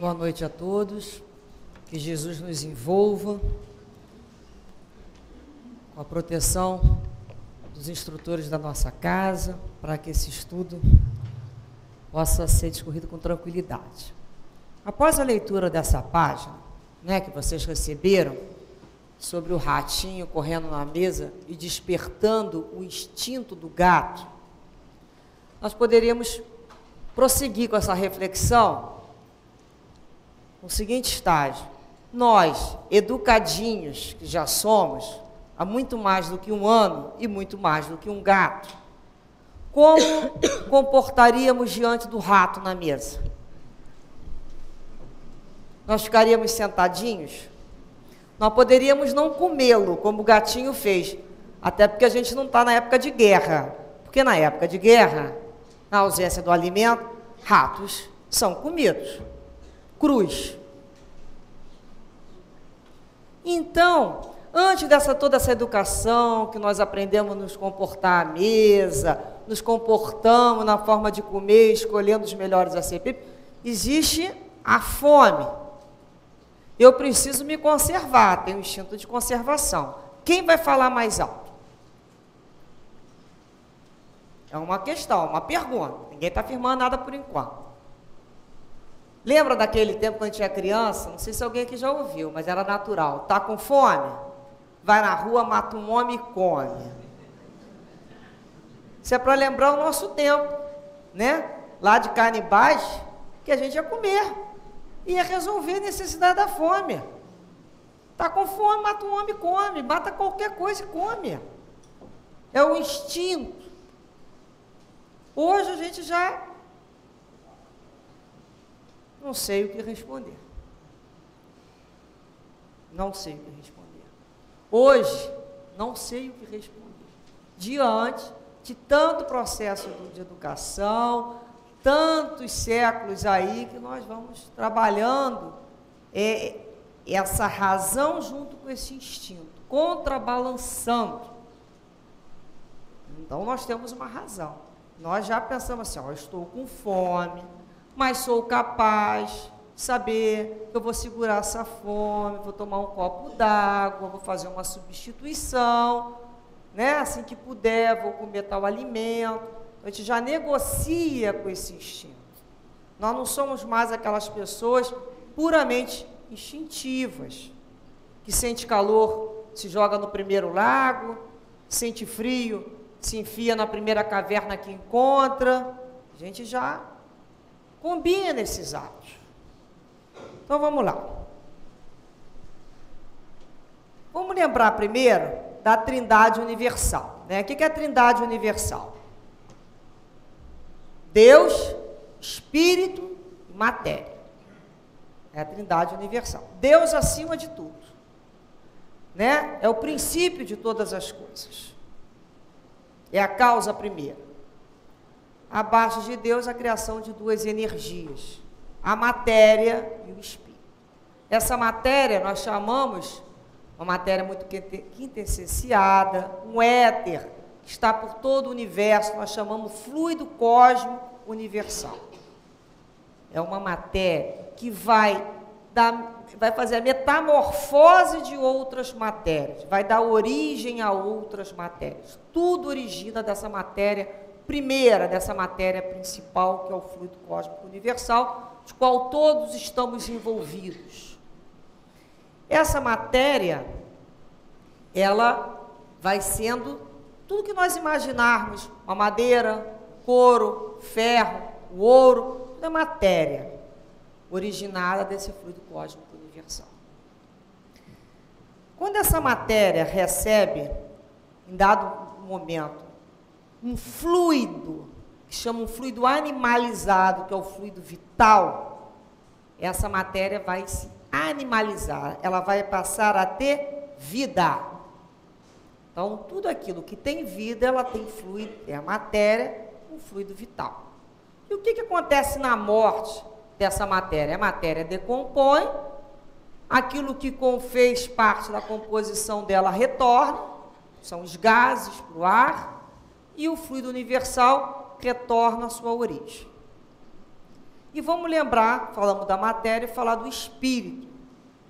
Boa noite a todos. Que Jesus nos envolva com a proteção dos instrutores da nossa casa, para que esse estudo possa ser discorrido com tranquilidade. Após a leitura dessa página, né, que vocês receberam, sobre o ratinho correndo na mesa e despertando o instinto do gato, nós poderíamos prosseguir com essa reflexão no seguinte estágio. Nós, educadinhos que já somos, há muito mais do que um ano e muito mais do que um gato, como comportaríamos diante do rato na mesa? Nós ficaríamos sentadinhos? Nós poderíamos não comê-lo, como o gatinho fez, até porque a gente não está na época de guerra. Porque na época de guerra, na ausência do alimento, ratos são comidos, cruz. Então, antes dessa toda essa educação que nós aprendemos a nos comportar à mesa, nos comportamos na forma de comer, escolhendo os melhores a ser, existe a fome. Eu preciso me conservar, tenho instinto de conservação. Quem vai falar mais alto? É uma questão, uma pergunta. Ninguém está afirmando nada por enquanto. Lembra daquele tempo quando a gente era criança? Não sei se alguém aqui já ouviu, mas era natural. Tá com fome? Vai na rua, mata um homem e come. Isso é para lembrar o nosso tempo, né? Lá de canibais, que a gente ia comer. Ia resolver a necessidade da fome. Tá com fome, mata um homem e come. Mata qualquer coisa e come. É o instinto. Hoje a gente já não sei o que responder. Não sei o que responder. Hoje, não sei o que responder. Diante de tanto processo de educação, tantos séculos aí que nós vamos trabalhando é, essa razão junto com esse instinto, contrabalançando. Então nós temos uma razão. Nós já pensamos assim, ó, eu estou com fome, mas sou capaz de saber que eu vou segurar essa fome, vou tomar um copo d'água, vou fazer uma substituição, né? Assim que puder, vou comer tal alimento. A gente já negocia com esse instinto. Nós não somos mais aquelas pessoas puramente instintivas, que sente calor, se joga no primeiro lago, sente frio, se enfia na primeira caverna que encontra. A gente já combina esses atos. Então vamos lá. Vamos lembrar primeiro da Trindade Universal. Né? O que é a Trindade Universal? Deus, Espírito e Matéria. É a Trindade Universal. Deus acima de tudo. Né? É o princípio de todas as coisas. É a causa primeira abaixo de Deus a criação de duas energias, a matéria e o espírito. Essa matéria nós chamamos uma matéria muito quintessenciada, um éter que está por todo o universo, nós chamamos fluido cósmico universal. É uma matéria que vai dar, vai fazer a metamorfose de outras matérias, vai dar origem a outras matérias. Tudo origina dessa matéria primeira dessa matéria principal, que é o fluido cósmico universal, de qual todos estamos envolvidos. Essa matéria, ela vai sendo tudo que nós imaginarmos, a madeira, couro, ferro, o ouro, tudo é matéria originada desse fluido cósmico universal. Quando essa matéria recebe, em dado momento, um fluido, que chama um fluido animalizado, que é o fluido vital, essa matéria vai se animalizar, ela vai passar a ter vida. Então, tudo aquilo que tem vida, ela tem fluido, é a matéria, um fluido vital. E o que, que acontece na morte dessa matéria? A matéria decompõe, aquilo que fez parte da composição dela retorna, são os gases para o ar, e o fluido universal retorna à sua origem. E vamos lembrar, falamos da matéria, falar do espírito.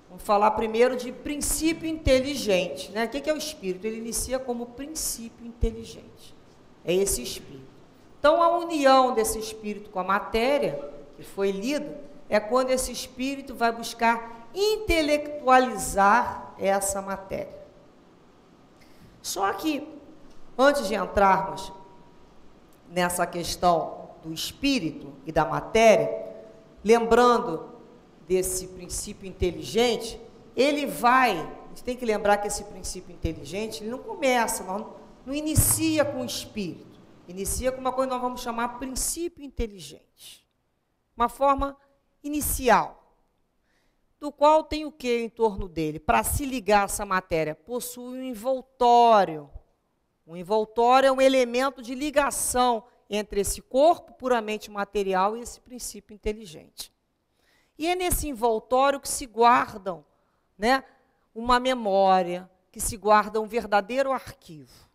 Vamos falar primeiro de princípio inteligente. Né? O que é o espírito? Ele inicia como princípio inteligente. É esse espírito. Então, a união desse espírito com a matéria, que foi lido, é quando esse espírito vai buscar intelectualizar essa matéria. Só que, antes de entrarmos nessa questão do espírito e da matéria, lembrando desse princípio inteligente, ele vai, a gente tem que lembrar que esse princípio inteligente, ele não começa, não, não inicia com o espírito, inicia com uma coisa que nós vamos chamar princípio inteligente. Uma forma inicial, do qual tem o que em torno dele? Para se ligar a essa matéria, possui um envoltório. Um envoltório é um elemento de ligação entre esse corpo puramente material e esse princípio inteligente. E é nesse envoltório que se guardam né, uma memória, que se guarda um verdadeiro arquivo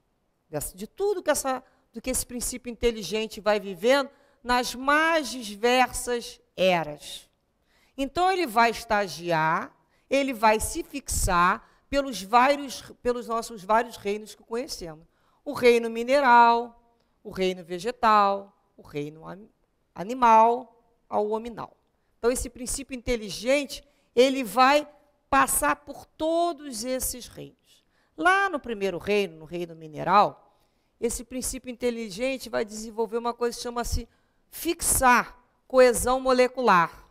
de tudo que, essa, do que esse princípio inteligente vai vivendo nas mais diversas eras. Então ele vai estagiar, ele vai se fixar pelos vários, pelos nossos vários reinos que conhecemos. O reino mineral, o reino vegetal, o reino animal, ao hominal. Então, esse princípio inteligente, ele vai passar por todos esses reinos. Lá no primeiro reino, no reino mineral, esse princípio inteligente vai desenvolver uma coisa que chama-se fixar coesão molecular.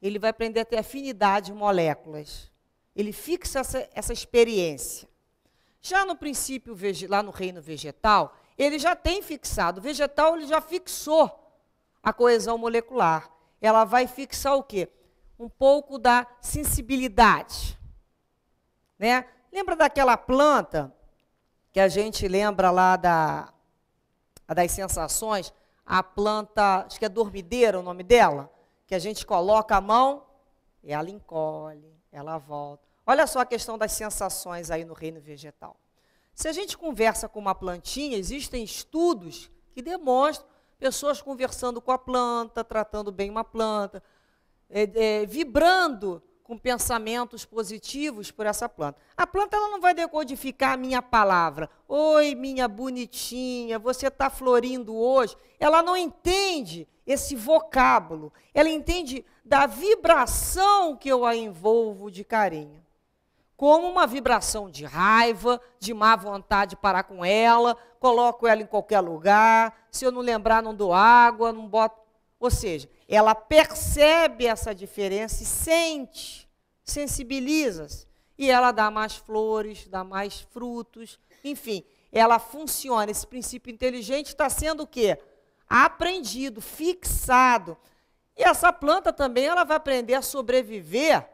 Ele vai aprender a ter afinidade de moléculas. Ele fixa essa, essa experiência. Já no princípio, lá no reino vegetal, ele já tem fixado. O vegetal ele já fixou a coesão molecular. Ela vai fixar o quê? Um pouco da sensibilidade. Né? Lembra daquela planta que a gente lembra lá da, das sensações? A planta, acho que é dormideira o nome dela, que a gente coloca a mão e ela encolhe, ela volta. Olha só a questão das sensações aí no reino vegetal. Se a gente conversa com uma plantinha, existem estudos que demonstram pessoas conversando com a planta, tratando bem uma planta, é, é, vibrando com pensamentos positivos por essa planta. A planta ela não vai decodificar a minha palavra. Oi, minha bonitinha, você está florindo hoje. Ela não entende esse vocábulo. Ela entende da vibração que eu a envolvo de carinho como uma vibração de raiva, de má vontade de parar com ela, coloco ela em qualquer lugar, se eu não lembrar, não dou água, não boto. Ou seja, ela percebe essa diferença e sente, sensibiliza-se. E ela dá mais flores, dá mais frutos, enfim, ela funciona. Esse princípio inteligente está sendo o quê? Aprendido, fixado. E essa planta também ela vai aprender a sobreviver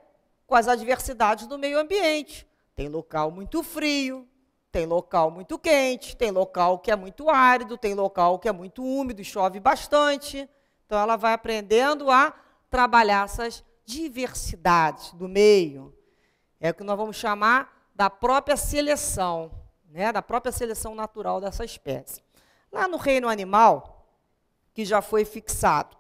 com as adversidades do meio ambiente. Tem local muito frio, tem local muito quente, tem local que é muito árido, tem local que é muito úmido, chove bastante. Então ela vai aprendendo a trabalhar essas diversidades do meio. É o que nós vamos chamar da própria seleção, né, da própria seleção natural dessa espécie. Lá no reino animal, que já foi fixado,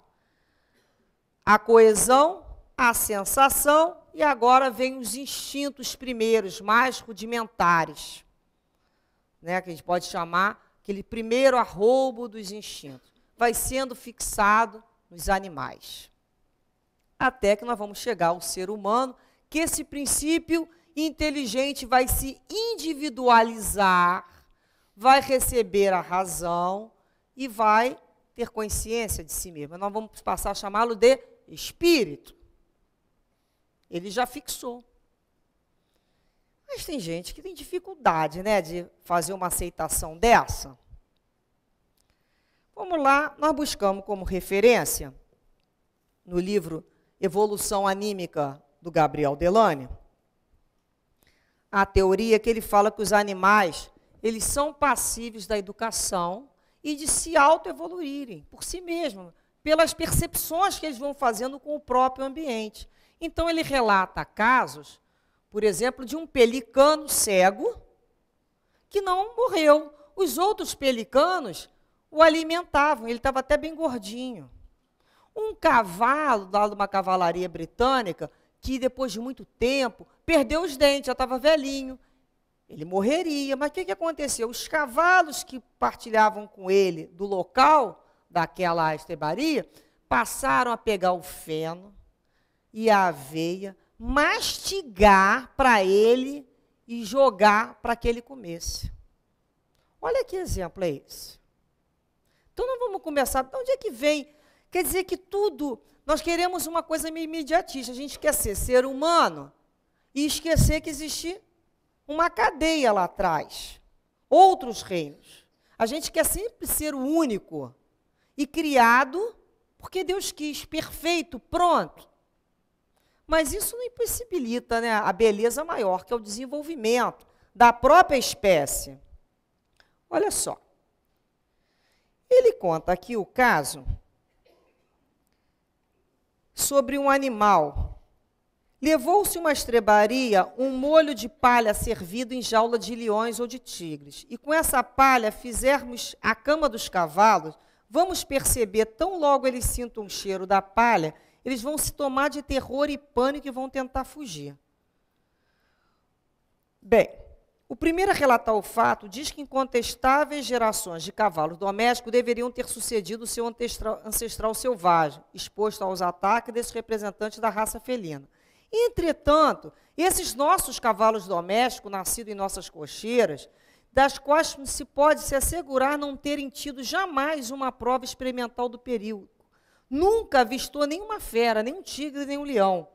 a coesão, a sensação e agora vem os instintos primeiros, mais rudimentares, né, que a gente pode chamar aquele primeiro arrobo dos instintos. Vai sendo fixado nos animais. Até que nós vamos chegar ao ser humano, que esse princípio inteligente vai se individualizar, vai receber a razão e vai ter consciência de si mesmo. Nós vamos passar a chamá-lo de espírito. Ele já fixou. Mas tem gente que tem dificuldade, né, de fazer uma aceitação dessa. Vamos lá, nós buscamos como referência no livro Evolução Anímica do Gabriel Delane, a teoria que ele fala que os animais, eles são passíveis da educação e de se autoevoluírem por si mesmos, pelas percepções que eles vão fazendo com o próprio ambiente. Então ele relata casos, por exemplo, de um pelicano cego que não morreu. Os outros pelicanos o alimentavam, ele estava até bem gordinho. Um cavalo, lá de uma cavalaria britânica, que depois de muito tempo perdeu os dentes, já estava velhinho. Ele morreria. Mas o que, que aconteceu? Os cavalos que partilhavam com ele do local daquela estrebaria passaram a pegar o feno e a aveia, mastigar para ele e jogar para que ele comesse. Olha que exemplo é esse. Então não vamos começar. De onde é que vem? Quer dizer que tudo, nós queremos uma coisa meio imediatista. A gente quer ser ser humano e esquecer que existe uma cadeia lá atrás. Outros reinos. A gente quer sempre ser o único e criado porque Deus quis, perfeito, pronto. Mas isso não impossibilita né, a beleza maior, que é o desenvolvimento da própria espécie. Olha só. Ele conta aqui o caso sobre um animal. Levou-se uma estrebaria um molho de palha servido em jaula de leões ou de tigres. E com essa palha fizermos a cama dos cavalos, vamos perceber, tão logo eles sintam o cheiro da palha, eles vão se tomar de terror e pânico e vão tentar fugir. Bem, o primeiro a relatar o fato diz que incontestáveis gerações de cavalos domésticos deveriam ter sucedido o seu ancestral, ancestral selvagem, exposto aos ataques desses representantes da raça felina. Entretanto, esses nossos cavalos domésticos, nascidos em nossas cocheiras, das quais se pode se assegurar não terem tido jamais uma prova experimental do período. Nunca avistou nenhuma fera, nem um tigre, nem um leão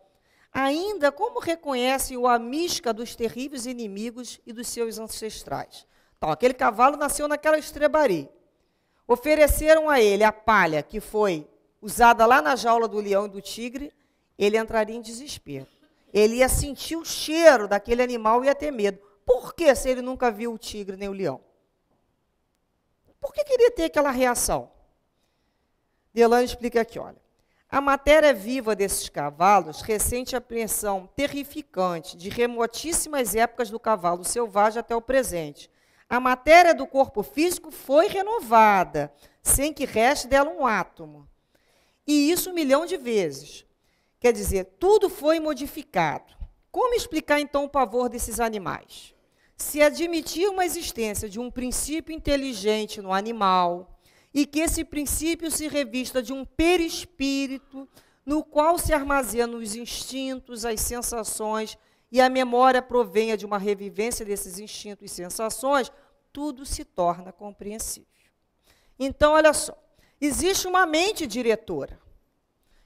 ainda como reconhecem o amisca dos terríveis inimigos e dos seus ancestrais. Então, aquele cavalo nasceu naquela estrebaria. Ofereceram a ele a palha que foi usada lá na jaula do leão e do tigre, ele entraria em desespero. Ele ia sentir o cheiro daquele animal e ia ter medo. Por que se ele nunca viu o tigre nem o leão? Por que queria ter aquela reação? Delane explica aqui, olha. A matéria viva desses cavalos recente apreensão terrificante de remotíssimas épocas do cavalo selvagem até o presente. A matéria do corpo físico foi renovada, sem que reste dela um átomo. E isso um milhão de vezes. Quer dizer, tudo foi modificado. Como explicar então o pavor desses animais? Se admitir uma existência de um princípio inteligente no animal, e que esse princípio se revista de um perispírito no qual se armazenam os instintos, as sensações e a memória provenha de uma revivência desses instintos e sensações, tudo se torna compreensível. Então, olha só, existe uma mente diretora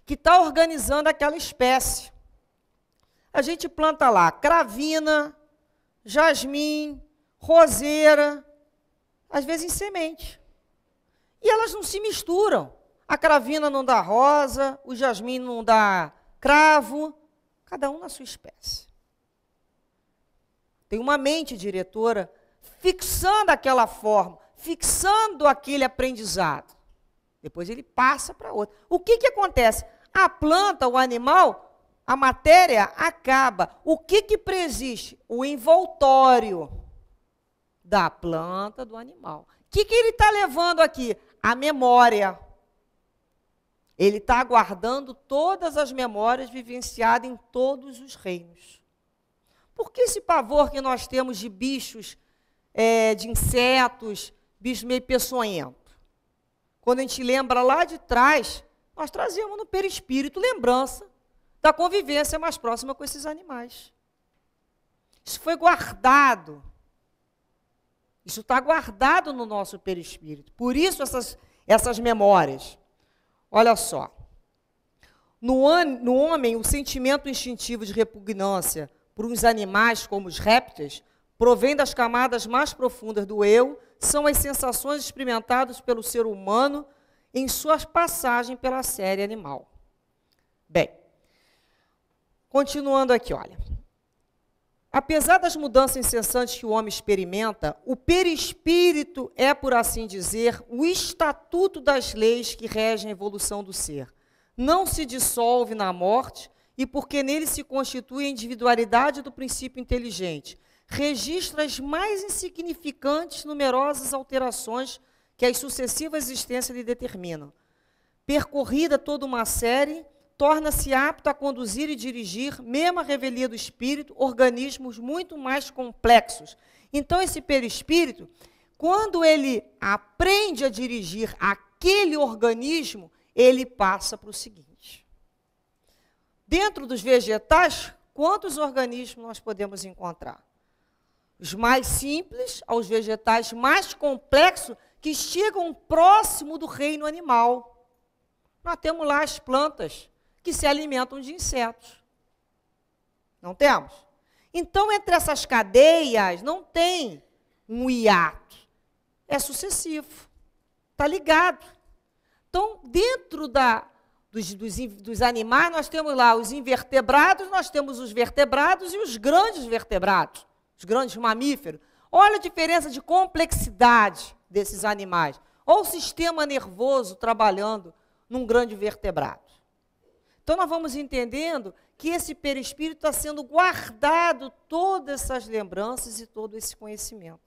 que está organizando aquela espécie. A gente planta lá cravina, jasmim, roseira, às vezes em semente. E elas não se misturam. A cravina não dá rosa, o jasmim não dá cravo, cada um na sua espécie. Tem uma mente diretora fixando aquela forma, fixando aquele aprendizado. Depois ele passa para outra. O que, que acontece? A planta, o animal, a matéria acaba. O que, que preexiste? O envoltório da planta, do animal. O que, que ele está levando aqui? A memória. Ele está guardando todas as memórias vivenciadas em todos os reinos. Por que esse pavor que nós temos de bichos, é, de insetos, bichos meio peçonhentos? Quando a gente lembra lá de trás, nós trazemos no perispírito lembrança da convivência mais próxima com esses animais. Isso foi guardado isso está guardado no nosso perispírito. Por isso essas, essas memórias. Olha só. No, no homem, o sentimento instintivo de repugnância por uns animais como os répteis provém das camadas mais profundas do eu, são as sensações experimentadas pelo ser humano em suas passagens pela série animal. Bem, continuando aqui, olha. Apesar das mudanças incessantes que o homem experimenta, o perispírito é, por assim dizer, o estatuto das leis que regem a evolução do ser. Não se dissolve na morte e porque nele se constitui a individualidade do princípio inteligente. Registra as mais insignificantes numerosas alterações que as sucessivas existências lhe determinam. percorrida toda uma série, torna-se apto a conduzir e dirigir, mesmo a revelia do espírito, organismos muito mais complexos. Então, esse perispírito, quando ele aprende a dirigir aquele organismo, ele passa para o seguinte: dentro dos vegetais, quantos organismos nós podemos encontrar? Os mais simples aos vegetais mais complexos que chegam próximo do reino animal. Nós temos lá as plantas que se alimentam de insetos. Não temos? Então, entre essas cadeias, não tem um hiato. É sucessivo. Está ligado. Então, dentro da, dos, dos, dos, animais, nós temos lá os invertebrados, nós temos os vertebrados e os grandes vertebrados, os grandes mamíferos. Olha a diferença de complexidade desses animais. Olha o sistema nervoso trabalhando num grande vertebrado. Então nós vamos entendendo que esse perispírito está sendo guardado todas essas lembranças e todo esse conhecimento.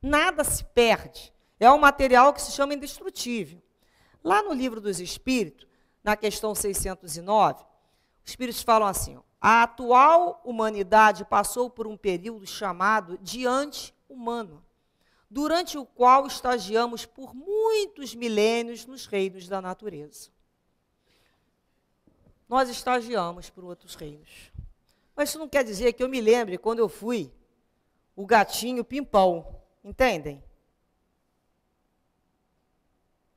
Nada se perde. É um material que se chama indestrutível. Lá no livro dos Espíritos, na questão 609, os Espíritos falam assim: ó, a atual humanidade passou por um período chamado de anti-humano, durante o qual estagiamos por muitos milênios nos reinos da natureza nós estagiamos por outros reinos. Mas isso não quer dizer que eu me lembre quando eu fui o gatinho pimpão. Entendem?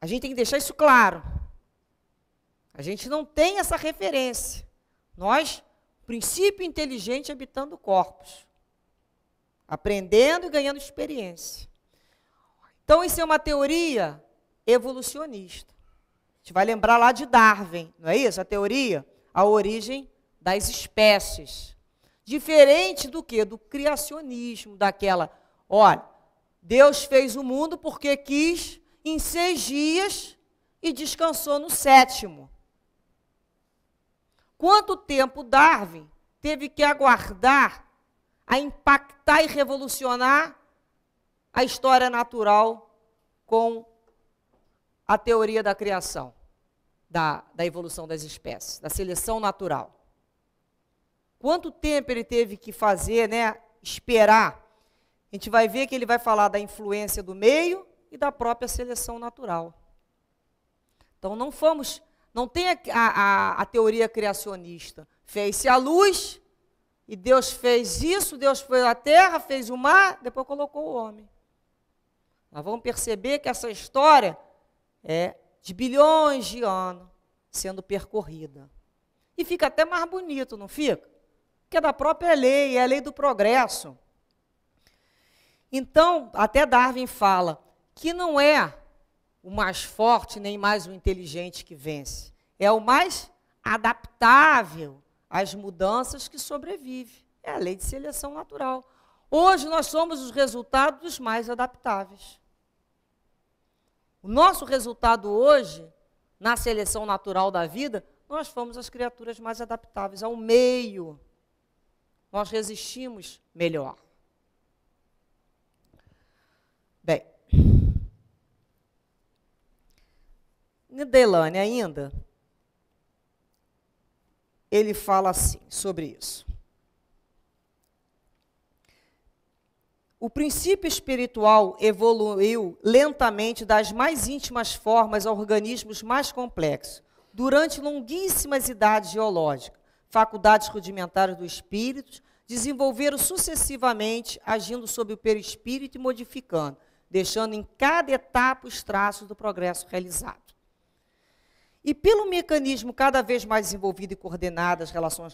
A gente tem que deixar isso claro. A gente não tem essa referência. Nós, princípio inteligente habitando corpos, aprendendo e ganhando experiência. Então, isso é uma teoria evolucionista gente vai lembrar lá de Darwin, não é isso? A teoria, a origem das espécies. Diferente do que? Do criacionismo, daquela, olha, Deus fez o mundo porque quis em seis dias e descansou no sétimo. Quanto tempo Darwin teve que aguardar a impactar e revolucionar a história natural com a teoria da criação? Da, da evolução das espécies, da seleção natural. Quanto tempo ele teve que fazer, né, esperar? A gente vai ver que ele vai falar da influência do meio e da própria seleção natural. Então não fomos, não tem a, a, a teoria criacionista. Fez-se a luz e Deus fez isso, Deus fez a terra, fez o mar, depois colocou o homem. Nós vamos perceber que essa história é de bilhões de anos sendo percorrida. E fica até mais bonito, não fica? Que é da própria lei, é a lei do progresso. Então, até Darwin fala que não é o mais forte nem mais o inteligente que vence, é o mais adaptável às mudanças que sobrevive. É a lei de seleção natural. Hoje nós somos os resultados dos mais adaptáveis. O nosso resultado hoje, na seleção natural da vida, nós fomos as criaturas mais adaptáveis ao meio. Nós resistimos melhor. Bem, Nidelane ainda, ele fala assim sobre isso. O princípio espiritual evoluiu lentamente das mais íntimas formas a organismos mais complexos, durante longuíssimas idades geológicas. Faculdades rudimentares do espírito desenvolveram sucessivamente, agindo sobre o perispírito e modificando, deixando em cada etapa os traços do progresso realizado. E pelo mecanismo cada vez mais desenvolvido e coordenado, as relações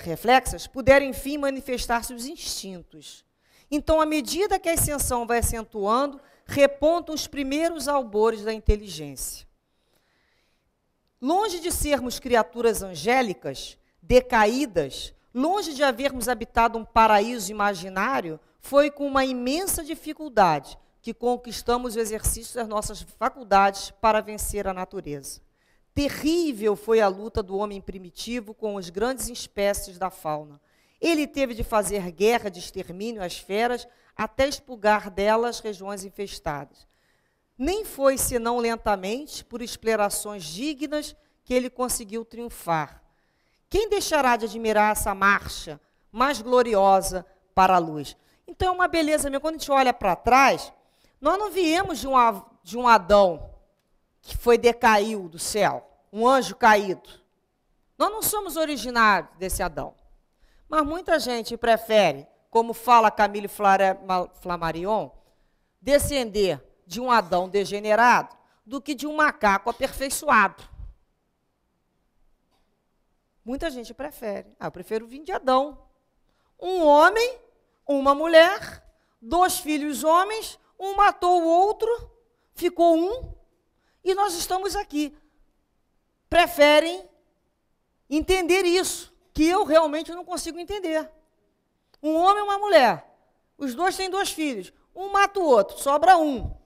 reflexas puderam, enfim, manifestar-se os instintos então, à medida que a ascensão vai acentuando, repontam os primeiros albores da inteligência. Longe de sermos criaturas angélicas, decaídas, longe de havermos habitado um paraíso imaginário, foi com uma imensa dificuldade que conquistamos o exercício das nossas faculdades para vencer a natureza. Terrível foi a luta do homem primitivo com as grandes espécies da fauna. Ele teve de fazer guerra de extermínio às feras até expulgar delas regiões infestadas. nem foi senão lentamente, por explorações dignas, que ele conseguiu triunfar. Quem deixará de admirar essa marcha mais gloriosa para a luz? Então é uma beleza mesmo. Quando a gente olha para trás, nós não viemos de um, de um Adão que foi decaiu do céu, um anjo caído. Nós não somos originários desse Adão. Mas muita gente prefere, como fala Camille Flammarion, descender de um Adão degenerado do que de um macaco aperfeiçoado. Muita gente prefere. Ah, eu prefiro vir de Adão. Um homem, uma mulher, dois filhos homens, um matou o outro, ficou um, e nós estamos aqui. Preferem entender isso, que eu realmente não consigo entender. Um homem e uma mulher. Os dois têm dois filhos. Um mata o outro, sobra um.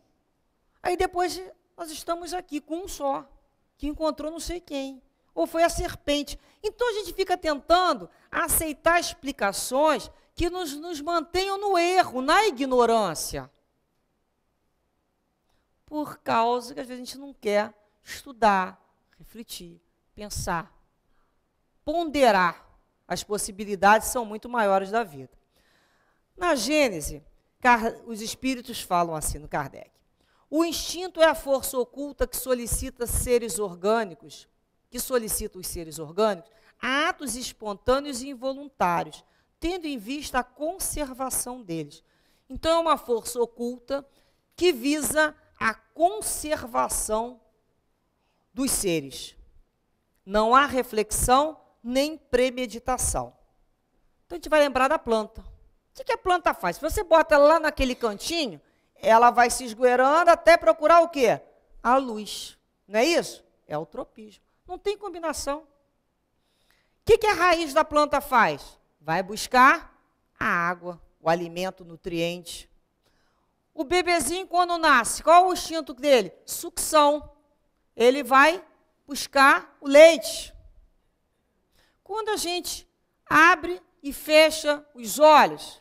Aí depois nós estamos aqui com um só, que encontrou não sei quem. Ou foi a serpente. Então a gente fica tentando aceitar explicações que nos, nos mantenham no erro, na ignorância. Por causa que às vezes a gente não quer estudar, refletir, pensar, ponderar. As possibilidades são muito maiores da vida. Na Gênese, os espíritos falam assim no Kardec. O instinto é a força oculta que solicita seres orgânicos, que solicita os seres orgânicos a atos espontâneos e involuntários, tendo em vista a conservação deles. Então, é uma força oculta que visa a conservação dos seres. Não há reflexão nem premeditação. Então, a gente vai lembrar da planta. O que a planta faz? Se você bota ela lá naquele cantinho, ela vai se esgoelando até procurar o quê? A luz. Não é isso? É o tropismo. Não tem combinação. O que, que a raiz da planta faz? Vai buscar a água, o alimento, o nutriente. O bebezinho, quando nasce, qual é o instinto dele? Sucção. Ele vai buscar o leite. Quando a gente abre e fecha os olhos,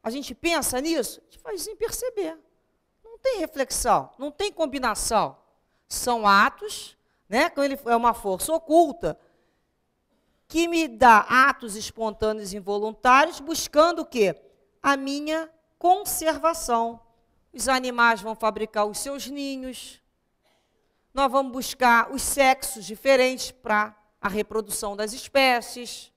a gente pensa nisso, a gente faz sem perceber. Não tem reflexão, não tem combinação. São atos, né? Ele é uma força oculta que me dá atos espontâneos e involuntários, buscando o quê? A minha conservação. Os animais vão fabricar os seus ninhos. Nós vamos buscar os sexos diferentes para a reprodução das espécies.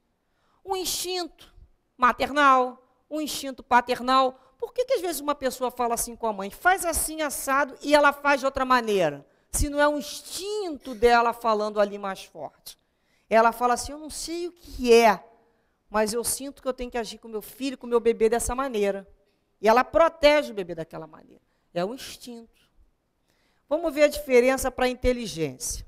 Um instinto maternal, um instinto paternal. Por que, que às vezes uma pessoa fala assim com a mãe, faz assim assado e ela faz de outra maneira? Se não é um instinto dela falando ali mais forte. Ela fala assim: Eu não sei o que é, mas eu sinto que eu tenho que agir com meu filho, com meu bebê dessa maneira. E ela protege o bebê daquela maneira. É o instinto. Vamos ver a diferença para a inteligência.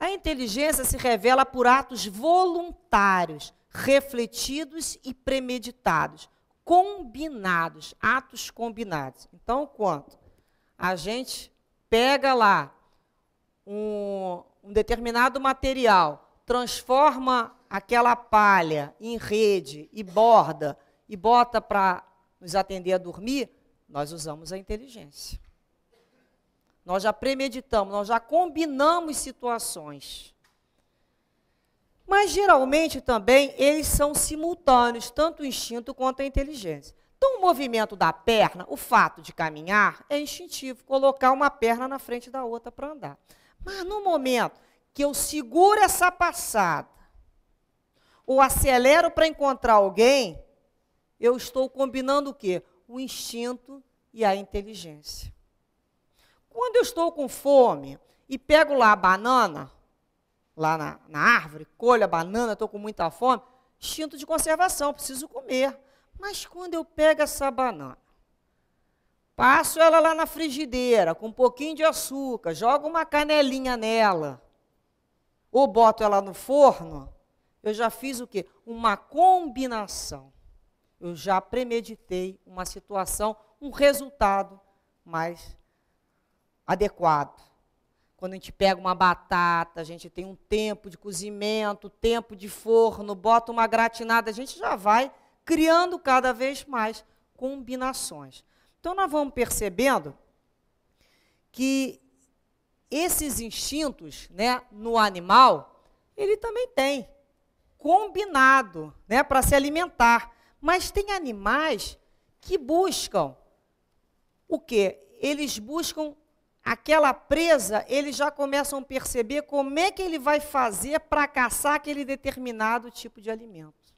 A inteligência se revela por atos voluntários, refletidos e premeditados, combinados, atos combinados. Então, quando a gente pega lá um, um determinado material, transforma aquela palha em rede e borda e bota para nos atender a dormir, nós usamos a inteligência. Nós já premeditamos, nós já combinamos situações. Mas geralmente também eles são simultâneos, tanto o instinto quanto a inteligência. Então, o movimento da perna, o fato de caminhar, é instintivo, colocar uma perna na frente da outra para andar. Mas no momento que eu seguro essa passada, ou acelero para encontrar alguém, eu estou combinando o quê? O instinto e a inteligência. Quando eu estou com fome e pego lá a banana, lá na, na árvore, colho a banana, estou com muita fome, instinto de conservação, preciso comer. Mas quando eu pego essa banana, passo ela lá na frigideira com um pouquinho de açúcar, jogo uma canelinha nela, ou boto ela no forno, eu já fiz o quê? Uma combinação. Eu já premeditei uma situação, um resultado mais adequado. Quando a gente pega uma batata, a gente tem um tempo de cozimento, tempo de forno, bota uma gratinada, a gente já vai criando cada vez mais combinações. Então nós vamos percebendo que esses instintos, né, no animal, ele também tem combinado, né, para se alimentar. Mas tem animais que buscam o quê? Eles buscam aquela presa, eles já começam a perceber como é que ele vai fazer para caçar aquele determinado tipo de alimento.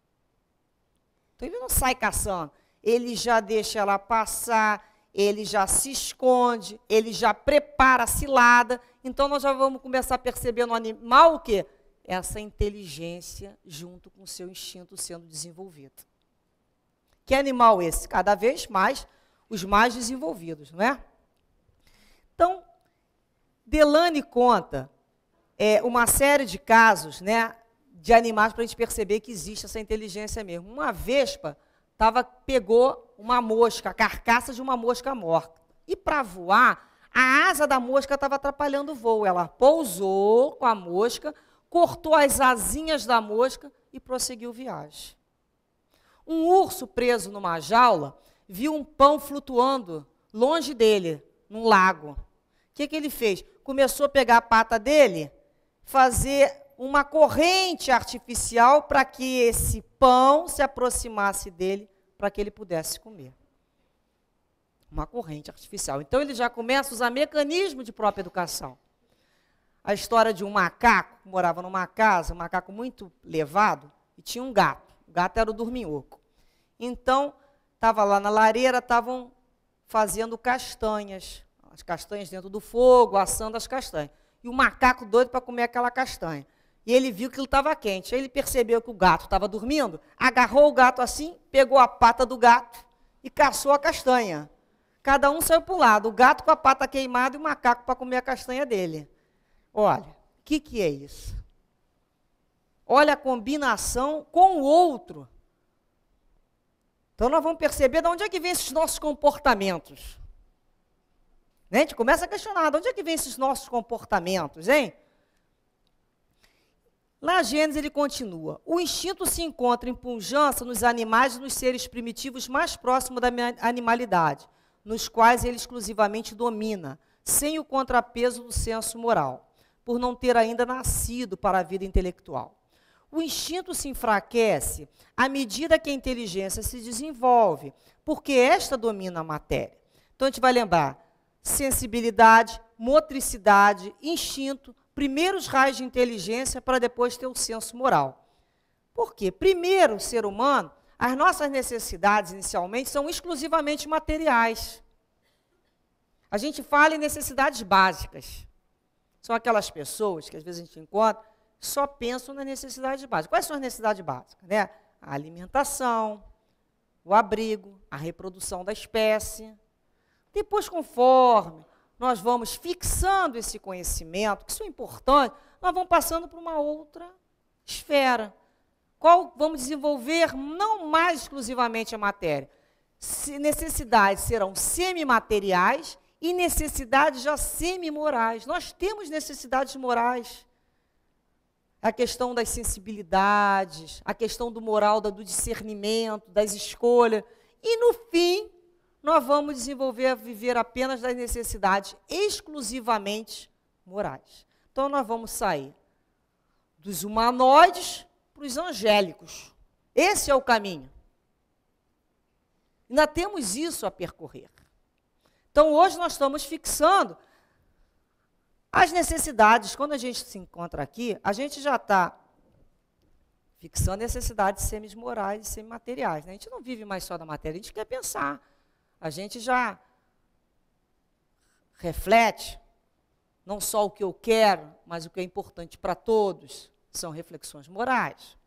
Então ele não sai caçando, ele já deixa ela passar, ele já se esconde, ele já prepara a cilada. Então nós já vamos começar a perceber no animal o quê? Essa inteligência junto com o seu instinto sendo desenvolvido. Que animal esse? Cada vez mais os mais desenvolvidos, não é? Então, Delane conta é, uma série de casos, né, de animais para a gente perceber que existe essa inteligência mesmo. Uma vespa tava, pegou uma mosca, a carcaça de uma mosca morta. E para voar, a asa da mosca estava atrapalhando o voo. Ela pousou com a mosca, cortou as asinhas da mosca e prosseguiu viagem. Um urso preso numa jaula viu um pão flutuando longe dele, num lago. O que, que ele fez? Começou a pegar a pata dele, fazer uma corrente artificial para que esse pão se aproximasse dele, para que ele pudesse comer. Uma corrente artificial. Então ele já começa a usar mecanismo de própria educação. A história de um macaco que morava numa casa, um macaco muito levado, e tinha um gato. O gato era o dorminhoco. Então, estava lá na lareira, estavam fazendo castanhas, as castanhas dentro do fogo, assando as castanhas. E o macaco doido para comer aquela castanha. E ele viu que ele estava quente. Aí ele percebeu que o gato estava dormindo, agarrou o gato assim, pegou a pata do gato e caçou a castanha. Cada um saiu para um lado, o gato com a pata queimada e o macaco para comer a castanha dele. Olha, o que, que é isso? Olha a combinação com o outro. Então nós vamos perceber de onde é que vem esses nossos comportamentos. Né? A gente começa a questionar, de onde é que vem esses nossos comportamentos, hein? Na Gênesis ele continua: o instinto se encontra em pujança nos animais e nos seres primitivos mais próximos da animalidade, nos quais ele exclusivamente domina, sem o contrapeso do senso moral, por não ter ainda nascido para a vida intelectual. O instinto se enfraquece à medida que a inteligência se desenvolve, porque esta domina a matéria. Então a gente vai lembrar: sensibilidade, motricidade, instinto, primeiros raios de inteligência para depois ter o senso moral. Por quê? Primeiro, ser humano, as nossas necessidades inicialmente são exclusivamente materiais. A gente fala em necessidades básicas. São aquelas pessoas que às vezes a gente encontra só pensam nas necessidades básicas. Quais são as necessidades básicas? Né? A alimentação, o abrigo, a reprodução da espécie. Depois, conforme nós vamos fixando esse conhecimento, que isso é importante, nós vamos passando para uma outra esfera. Qual vamos desenvolver não mais exclusivamente a matéria. necessidades serão semimateriais e necessidades já semi-morais. Nós temos necessidades morais. A questão das sensibilidades, a questão do moral, do discernimento, das escolhas. E no fim, nós vamos desenvolver a viver apenas das necessidades exclusivamente morais. Então nós vamos sair dos humanoides para os angélicos. Esse é o caminho. Ainda temos isso a percorrer. Então hoje nós estamos fixando as necessidades. Quando a gente se encontra aqui, a gente já está fixando necessidades semi-morais e semi-materiais. Né? A gente não vive mais só da matéria, a gente quer pensar a gente já reflete não só o que eu quero, mas o que é importante para todos. São reflexões morais.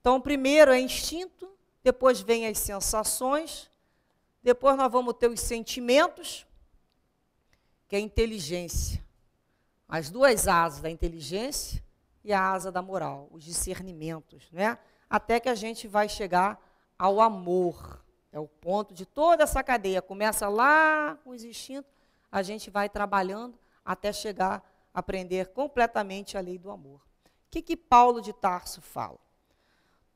Então, primeiro é instinto, depois vem as sensações, depois nós vamos ter os sentimentos, que é inteligência. As duas asas da inteligência e a asa da moral, os discernimentos, né? Até que a gente vai chegar ao amor. É o ponto de toda essa cadeia. Começa lá com os instintos, a gente vai trabalhando até chegar a aprender completamente a lei do amor. O que, que Paulo de Tarso fala?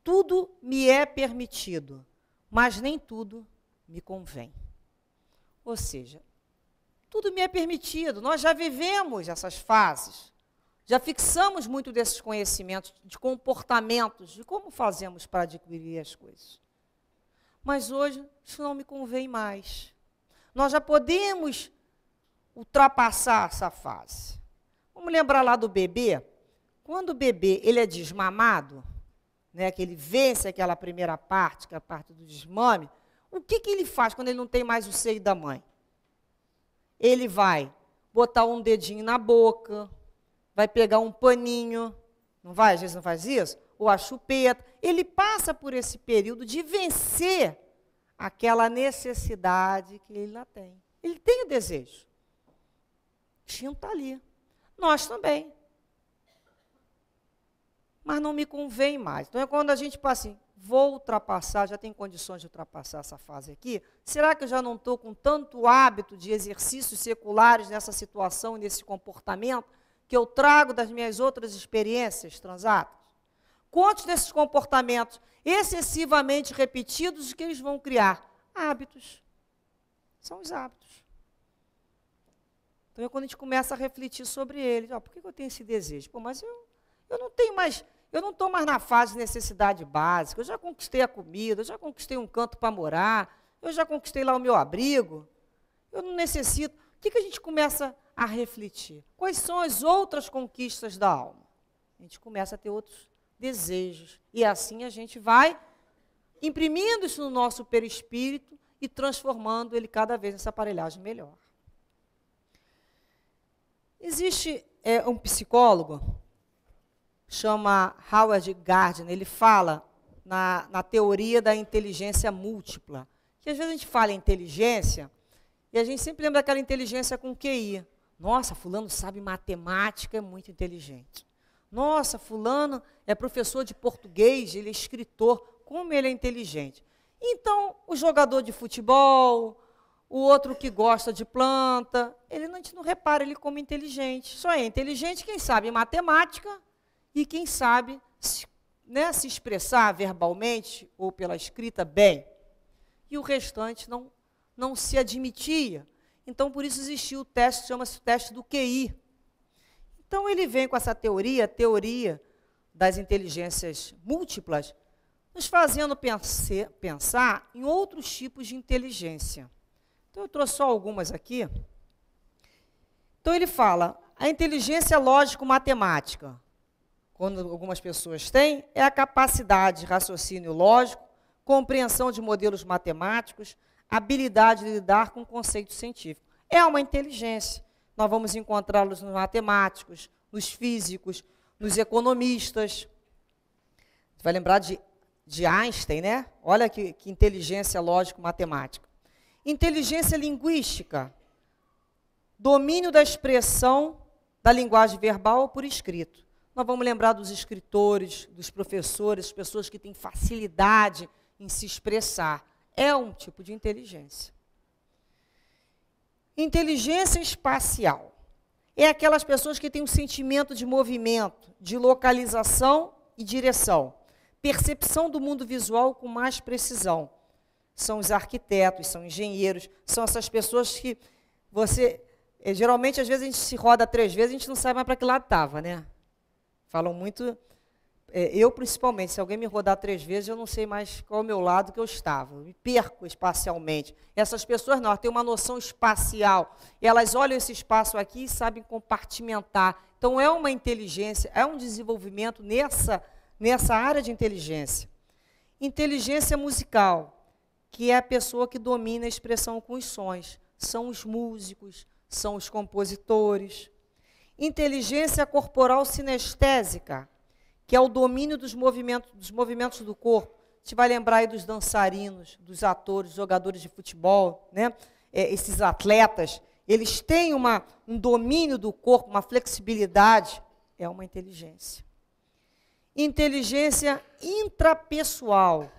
Tudo me é permitido, mas nem tudo me convém. Ou seja, tudo me é permitido. Nós já vivemos essas fases. Já fixamos muito desses conhecimentos de comportamentos, de como fazemos para adquirir as coisas. Mas hoje isso não me convém mais. Nós já podemos ultrapassar essa fase. Vamos lembrar lá do bebê? Quando o bebê ele é desmamado, né, que ele vence aquela primeira parte, que é a parte do desmame, o que, que ele faz quando ele não tem mais o seio da mãe? Ele vai botar um dedinho na boca, vai pegar um paninho, não vai? Às vezes não faz isso? Ou a chupeta. Ele passa por esse período de vencer aquela necessidade que ele lá tem. Ele tem o desejo. O está ali. Nós também. Mas não me convém mais. Então é quando a gente passa assim, vou ultrapassar, já tem condições de ultrapassar essa fase aqui? Será que eu já não estou com tanto hábito de exercícios seculares nessa situação, nesse comportamento, que eu trago das minhas outras experiências transatas? Quantos desses comportamentos excessivamente repetidos que eles vão criar? Hábitos. São os hábitos. Então é quando a gente começa a refletir sobre eles. Oh, por que eu tenho esse desejo? Pô, mas eu, eu não tenho mais eu não estou mais na fase de necessidade básica. Eu já conquistei a comida, eu já conquistei um canto para morar, eu já conquistei lá o meu abrigo. Eu não necessito. O que, que a gente começa a refletir? Quais são as outras conquistas da alma? A gente começa a ter outros desejos. E assim a gente vai imprimindo isso no nosso perispírito e transformando ele cada vez nessa aparelhagem melhor. Existe é, um psicólogo chama Howard Gardner, ele fala na, na teoria da inteligência múltipla. Que às vezes a gente fala em inteligência e a gente sempre lembra daquela inteligência com QI. Nossa, fulano sabe matemática, é muito inteligente. Nossa, fulano é professor de português, ele é escritor, como ele é inteligente. Então, o jogador de futebol, o outro que gosta de planta, ele não, a gente não repara ele como inteligente. Só é inteligente quem sabe matemática e, quem sabe, se, né, se expressar verbalmente ou pela escrita bem. E o restante não, não se admitia. Então, por isso existiu o teste, chama-se o teste do QI. Então, ele vem com essa teoria, teoria das inteligências múltiplas, nos fazendo pensar em outros tipos de inteligência. Então, eu trouxe só algumas aqui. Então, ele fala a inteligência lógico-matemática quando algumas pessoas têm, é a capacidade de raciocínio lógico, compreensão de modelos matemáticos, habilidade de lidar com conceitos científicos. É uma inteligência. Nós vamos encontrá-los nos matemáticos, nos físicos, nos economistas. Você vai lembrar de, de Einstein, né? Olha que, que inteligência lógico-matemática. Inteligência linguística, domínio da expressão da linguagem verbal por escrito. Nós vamos lembrar dos escritores, dos professores, pessoas que têm facilidade em se expressar. É um tipo de inteligência. Inteligência espacial. É aquelas pessoas que têm um sentimento de movimento, de localização e direção. Percepção do mundo visual com mais precisão. São os arquitetos, são engenheiros, são essas pessoas que você. Eh, geralmente, às vezes, a gente se roda três vezes e a gente não sabe mais para que lado estava, né? Falam muito, é, eu principalmente, se alguém me rodar três vezes, eu não sei mais qual é o meu lado que eu estava. Eu me perco espacialmente. Essas pessoas não, têm uma noção espacial. Elas olham esse espaço aqui e sabem compartimentar. Então é uma inteligência, é um desenvolvimento nessa, nessa área de inteligência. Inteligência musical, que é a pessoa que domina a expressão com os sons. São os músicos, são os compositores. Inteligência corporal sinestésica, que é o domínio dos movimentos, dos movimentos do corpo. Você vai lembrar aí dos dançarinos, dos atores, jogadores de futebol, né? É, esses atletas, eles têm uma, um domínio do corpo, uma flexibilidade, é uma inteligência. Inteligência intrapessoal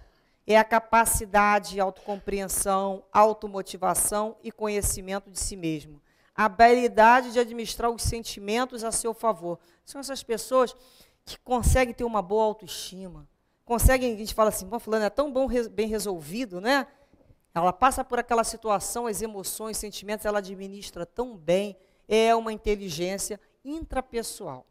é a capacidade de autocompreensão, automotivação e conhecimento de si mesmo habilidade de administrar os sentimentos a seu favor. São essas pessoas que conseguem ter uma boa autoestima, conseguem, a gente fala assim, fulano é tão bom, bem resolvido, né? ela passa por aquela situação, as emoções, sentimentos, ela administra tão bem. É uma inteligência intrapessoal.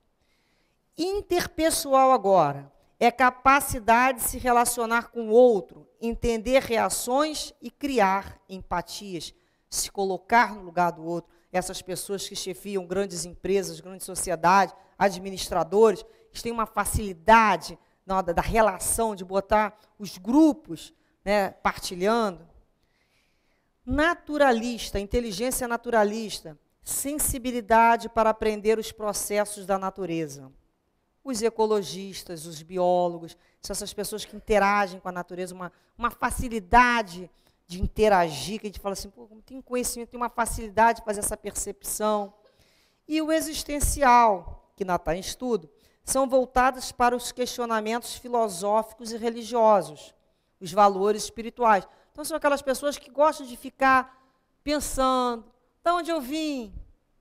Interpessoal agora é capacidade de se relacionar com o outro, entender reações e criar empatias, se colocar no lugar do outro. Essas pessoas que chefiam grandes empresas, grandes sociedades, administradores, eles têm uma facilidade hora da relação, de botar os grupos né, partilhando. Naturalista, inteligência naturalista, sensibilidade para aprender os processos da natureza. Os ecologistas, os biólogos, são essas pessoas que interagem com a natureza, uma, uma facilidade de interagir, que a gente fala assim, pô, tem conhecimento, tem uma facilidade de fazer essa percepção. E o existencial, que não está em estudo, são voltadas para os questionamentos filosóficos e religiosos, os valores espirituais. Então, são aquelas pessoas que gostam de ficar pensando: de onde eu vim?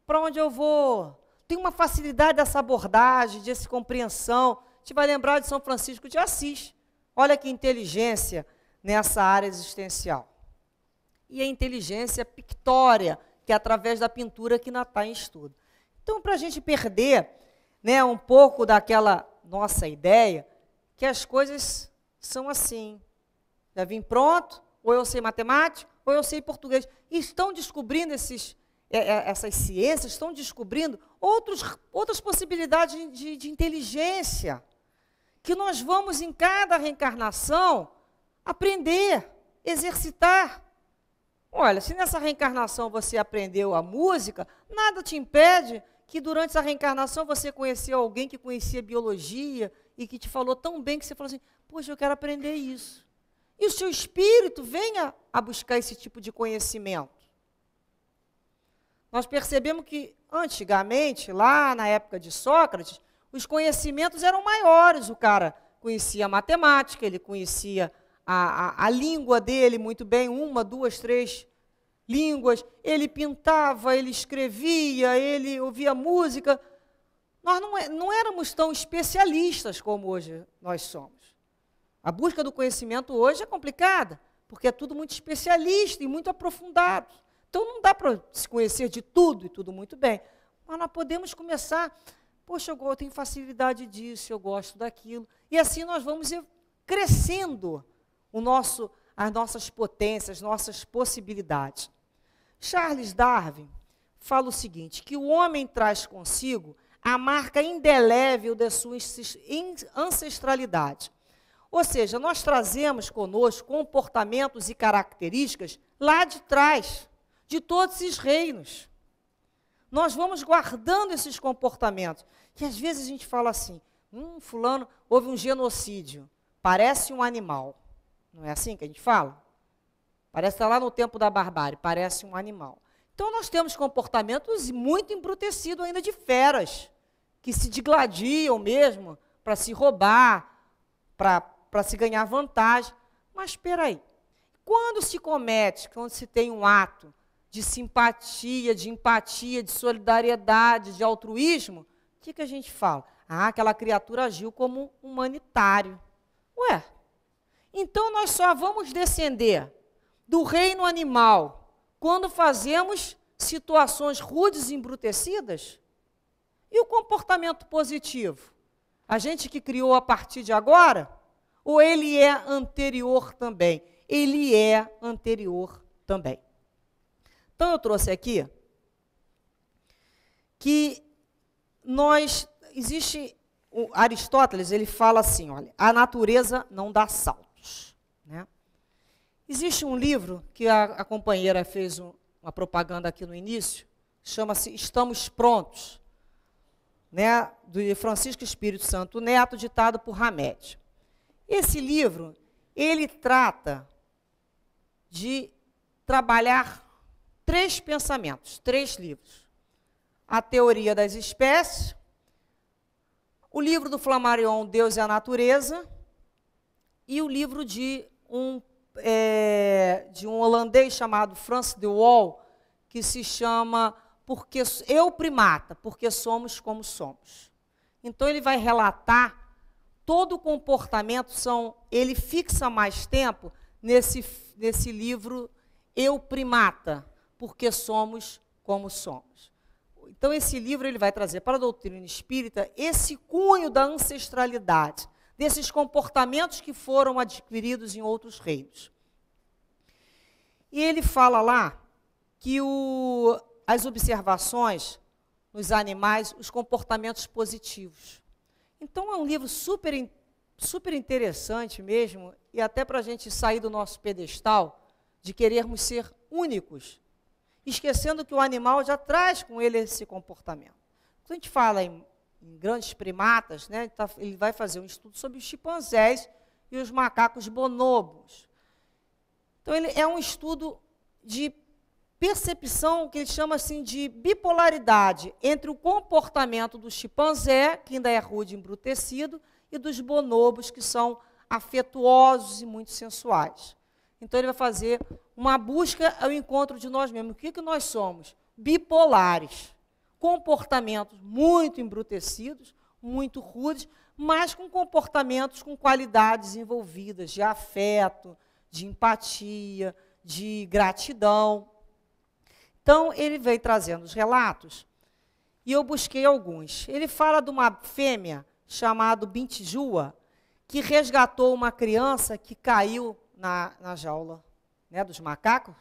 Para onde eu vou? Tem uma facilidade dessa abordagem, dessa compreensão. A gente vai lembrar de São Francisco de Assis. Olha que inteligência nessa área existencial. E a inteligência pictória, que é através da pintura que em estudo. Então, para a gente perder né, um pouco daquela nossa ideia que as coisas são assim. Já vim pronto, ou eu sei matemática, ou eu sei português. E estão descobrindo esses, é, é, essas ciências, estão descobrindo outros, outras possibilidades de, de inteligência. Que nós vamos, em cada reencarnação, aprender, exercitar. Olha, se nessa reencarnação você aprendeu a música, nada te impede que durante essa reencarnação você conheceu alguém que conhecia biologia e que te falou tão bem que você falou assim: Poxa, eu quero aprender isso. E o seu espírito venha a buscar esse tipo de conhecimento. Nós percebemos que antigamente, lá na época de Sócrates, os conhecimentos eram maiores. O cara conhecia matemática, ele conhecia a, a, a língua dele muito bem, uma, duas, três línguas, ele pintava, ele escrevia, ele ouvia música. Nós não, é, não éramos tão especialistas como hoje nós somos. A busca do conhecimento hoje é complicada, porque é tudo muito especialista e muito aprofundado. Então não dá para se conhecer de tudo e tudo muito bem. Mas nós podemos começar, poxa, eu tenho facilidade disso, eu gosto daquilo. E assim nós vamos crescendo o nosso, as nossas potências, as nossas possibilidades. Charles Darwin fala o seguinte: que o homem traz consigo a marca indelével da sua ancestralidade. Ou seja, nós trazemos conosco comportamentos e características lá de trás, de todos esses reinos. Nós vamos guardando esses comportamentos. Que às vezes a gente fala assim: hum, fulano, houve um genocídio, parece um animal. Não é assim que a gente fala? Parece estar lá no tempo da barbárie, parece um animal. Então nós temos comportamentos muito embrutecidos ainda de feras, que se digladiam mesmo para se roubar, para se ganhar vantagem. Mas espera aí, quando se comete, quando se tem um ato de simpatia, de empatia, de solidariedade, de altruísmo, o que, que a gente fala? Ah, aquela criatura agiu como humanitário. Ué, então nós só vamos descender do reino animal quando fazemos situações rudes e embrutecidas? E o comportamento positivo? A gente que criou a partir de agora? Ou ele é anterior também? Ele é anterior também. Então eu trouxe aqui que nós existe Aristóteles, ele fala assim, olha, a natureza não dá saltos, né? Existe um livro que a, a companheira fez um, uma propaganda aqui no início, chama-se Estamos Prontos, né, do Francisco Espírito Santo Neto, ditado por Hamed. Esse livro, ele trata de trabalhar três pensamentos, três livros. A teoria das espécies, o livro do Flammarion, Deus e a Natureza, e o livro de um é, de um holandês chamado Francis de Waal, que se chama porque Eu Primata, porque somos como somos. Então ele vai relatar todo o comportamento, são, ele fixa mais tempo nesse, nesse livro Eu Primata, porque somos como somos. Então esse livro ele vai trazer para a doutrina espírita esse cunho da ancestralidade, desses comportamentos que foram adquiridos em outros reinos. E ele fala lá que o, as observações nos animais, os comportamentos positivos. Então é um livro super, super interessante mesmo, e até para a gente sair do nosso pedestal de querermos ser únicos, esquecendo que o animal já traz com ele esse comportamento. Quando a gente fala em, em grandes primatas, né, tá, ele vai fazer um estudo sobre os chimpanzés e os macacos bonobos. Então, ele é um estudo de percepção que ele chama assim de bipolaridade entre o comportamento do chimpanzé, que ainda é rude e embrutecido, e dos bonobos, que são afetuosos e muito sensuais. Então ele vai fazer uma busca ao encontro de nós mesmos. O que, que nós somos? Bipolares. Comportamentos muito embrutecidos, muito rudes, mas com comportamentos com qualidades envolvidas de afeto, de empatia, de gratidão. Então, ele veio trazendo os relatos e eu busquei alguns. Ele fala de uma fêmea chamada Bintijua, que resgatou uma criança que caiu na, na jaula né, dos macacos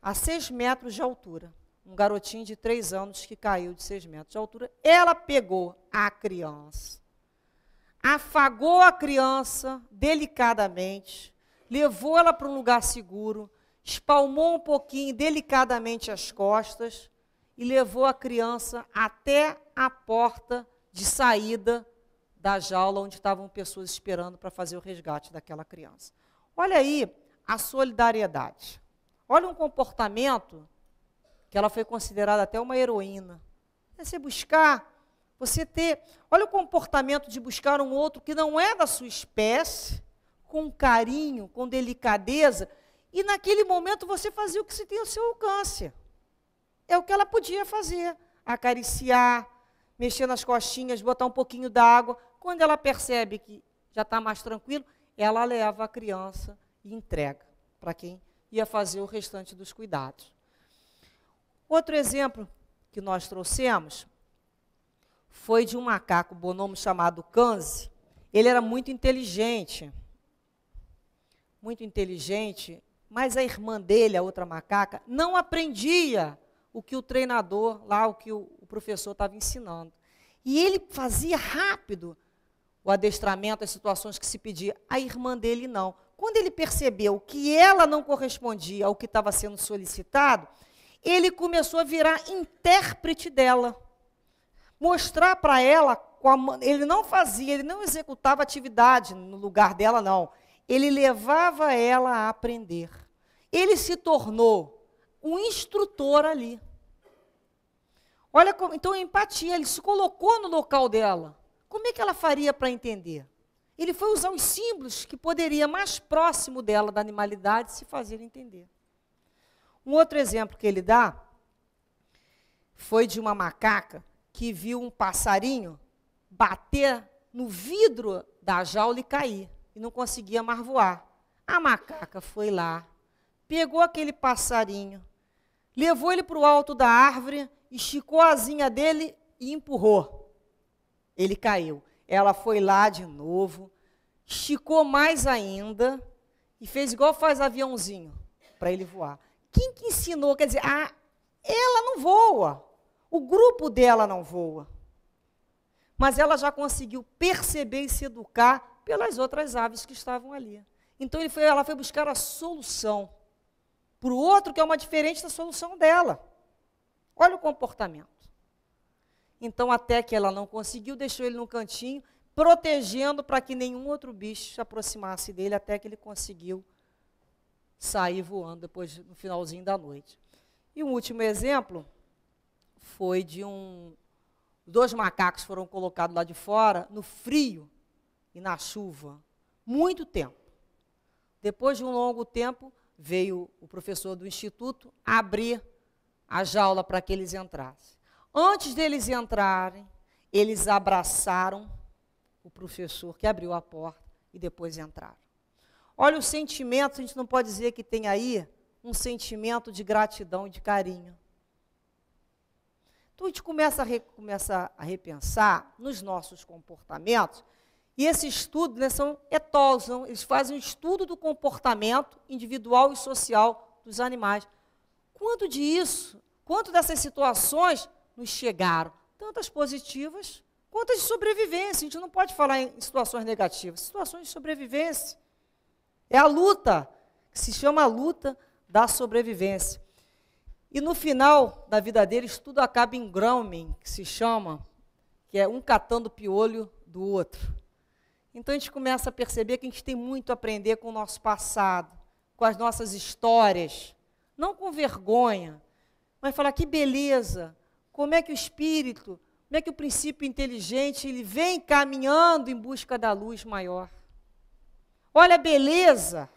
a seis metros de altura. Um garotinho de três anos que caiu de seis metros de altura. Ela pegou a criança, afagou a criança delicadamente, levou ela para um lugar seguro, espalmou um pouquinho delicadamente as costas e levou a criança até a porta de saída da jaula onde estavam pessoas esperando para fazer o resgate daquela criança. Olha aí a solidariedade. Olha um comportamento que ela foi considerada até uma heroína. É você buscar, você ter. Olha o comportamento de buscar um outro que não é da sua espécie, com carinho, com delicadeza, e naquele momento você fazia o que se tem ao seu alcance. É o que ela podia fazer: acariciar, mexer nas costinhas, botar um pouquinho d'água. Quando ela percebe que já está mais tranquilo, ela leva a criança e entrega para quem ia fazer o restante dos cuidados. Outro exemplo que nós trouxemos foi de um macaco bonomo chamado Kanzi. Ele era muito inteligente, muito inteligente, mas a irmã dele, a outra macaca, não aprendia o que o treinador, lá o que o, professor estava ensinando. E ele fazia rápido o adestramento, as situações que se pedia. A irmã dele não. Quando ele percebeu que ela não correspondia ao que estava sendo solicitado, ele começou a virar intérprete dela. Mostrar para ela, ele não fazia, ele não executava atividade no lugar dela, não. Ele levava ela a aprender ele se tornou um instrutor ali. Olha como, então empatia, ele se colocou no local dela. Como é que ela faria para entender? Ele foi usar os símbolos que poderia mais próximo dela da animalidade se fazer entender. Um outro exemplo que ele dá foi de uma macaca que viu um passarinho bater no vidro da jaula e cair e não conseguia mais voar. A macaca foi lá, pegou aquele passarinho, levou ele para o alto da árvore, esticou a asinha dele e empurrou. Ele caiu. Ela foi lá de novo, esticou mais ainda e fez igual faz aviãozinho para ele voar. Quem que ensinou? Quer dizer, ah, ela não voa. O grupo dela não voa. Mas ela já conseguiu perceber e se educar pelas outras aves que estavam ali. Então foi, ela foi buscar a solução para o outro que é uma diferente da solução dela. Olha o comportamento. Então, até que ela não conseguiu, deixou ele no cantinho, protegendo para que nenhum outro bicho se aproximasse dele, até que ele conseguiu sair voando depois no finalzinho da noite. E um último exemplo foi de um dois macacos foram colocados lá de fora no frio e na chuva, muito tempo. Depois de um longo tempo, veio o professor do instituto abrir a jaula para que eles entrassem. Antes deles entrarem, eles abraçaram o professor que abriu a porta e depois entraram. Olha o sentimento, a gente não pode dizer que tem aí um sentimento de gratidão e de carinho. Então a gente começa a, re, começa a repensar nos nossos comportamentos, e esse estudo né, são etólogos, eles fazem um estudo do comportamento individual e social dos animais. Quanto disso, quanto dessas situações nos chegaram? Tantas positivas quanto as de sobrevivência. A gente não pode falar em situações negativas, situações de sobrevivência. É a luta, que se chama a luta da sobrevivência. E no final da vida deles, tudo acaba em grooming, que se chama, que é um catando o piolho do outro. Então a gente começa a perceber que a gente tem muito a aprender com o nosso passado, com as nossas histórias, não com vergonha, mas falar que beleza, como é que o espírito, como é que o princípio inteligente ele vem caminhando em busca da luz maior. Olha a beleza.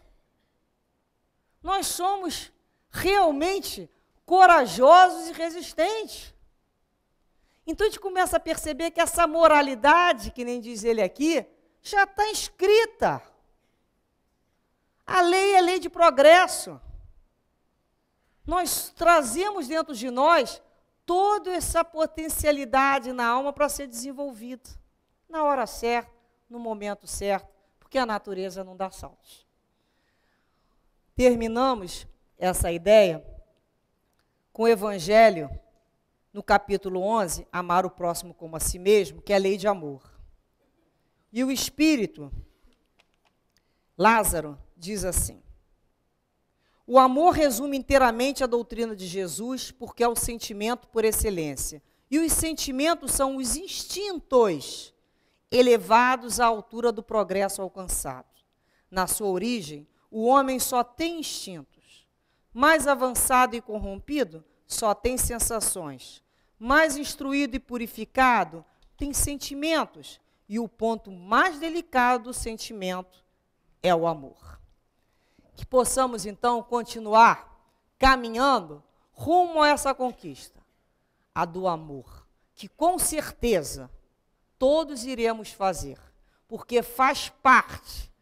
Nós somos realmente corajosos e resistentes. Então a gente começa a perceber que essa moralidade, que nem diz ele aqui, já está escrita. A lei é lei de progresso. Nós trazemos dentro de nós toda essa potencialidade na alma para ser desenvolvida na hora certa, no momento certo, porque a natureza não dá saltos. Terminamos essa ideia com o Evangelho, no capítulo 11, Amar o próximo como a si mesmo, que é a lei de amor. E o Espírito, Lázaro, diz assim: O amor resume inteiramente a doutrina de Jesus, porque é o sentimento por excelência. E os sentimentos são os instintos elevados à altura do progresso alcançado. Na sua origem, o homem só tem instintos mais avançado e corrompido, só tem sensações. Mais instruído e purificado, tem sentimentos. E o ponto mais delicado do sentimento é o amor. Que possamos então continuar caminhando rumo a essa conquista, a do amor, que com certeza todos iremos fazer, porque faz parte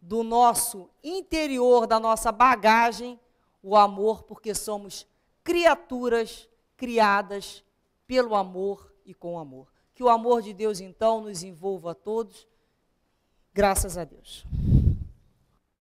do nosso interior, da nossa bagagem o amor, porque somos criaturas criadas pelo amor e com amor. Que o amor de Deus, então, nos envolva a todos. Graças a Deus.